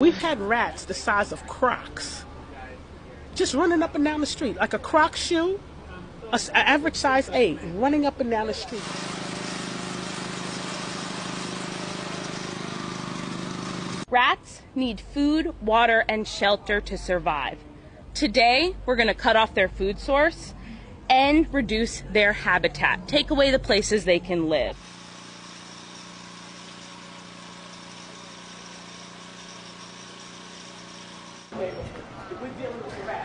We've had rats the size of Crocs just running up and down the street, like a Croc shoe, an average size eight, running up and down the street. Rats need food, water, and shelter to survive. Today, we're going to cut off their food source and reduce their habitat, take away the places they can live. We're dealing with the